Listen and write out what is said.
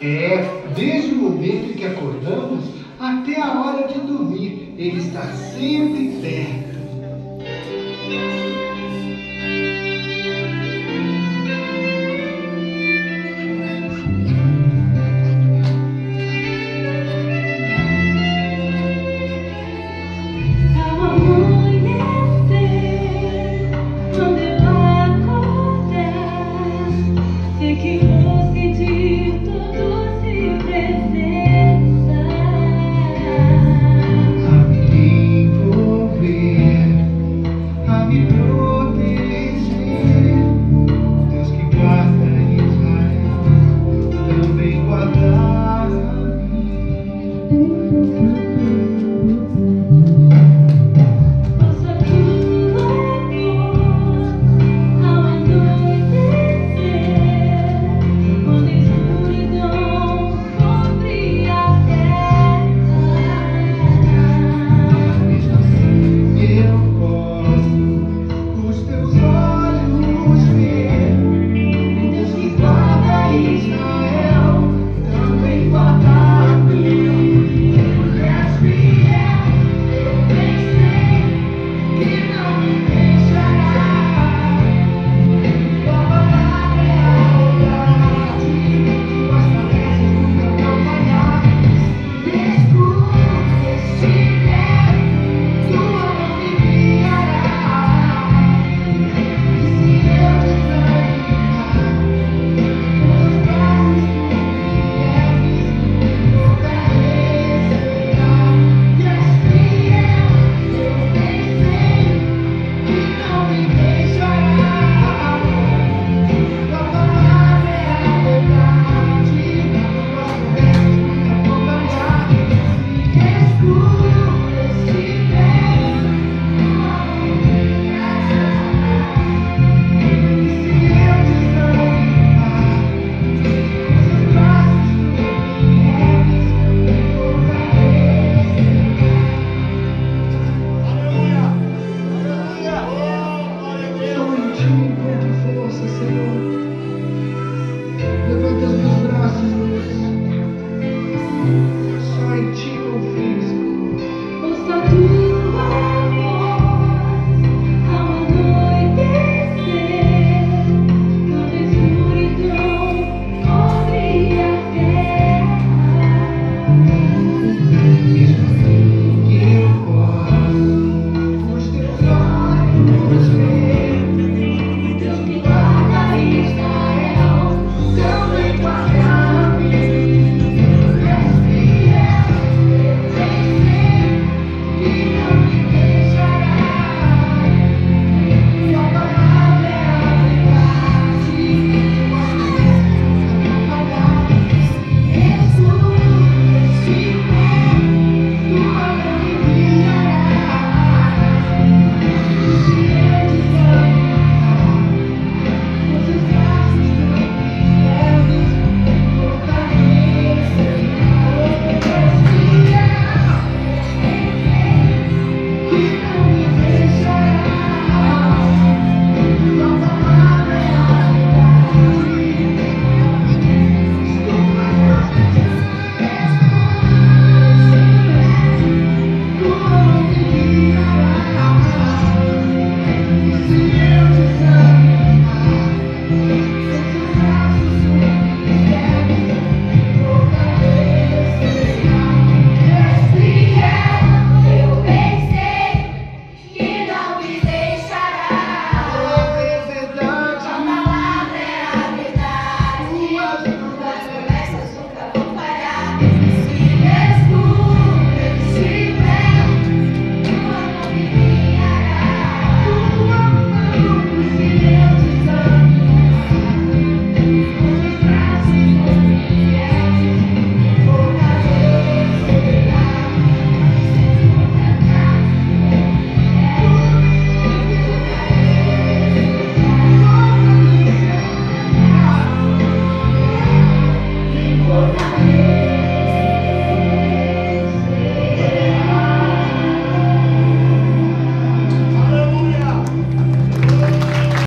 É, desde o momento em que acordamos até a hora de dormir, Ele está sempre perto.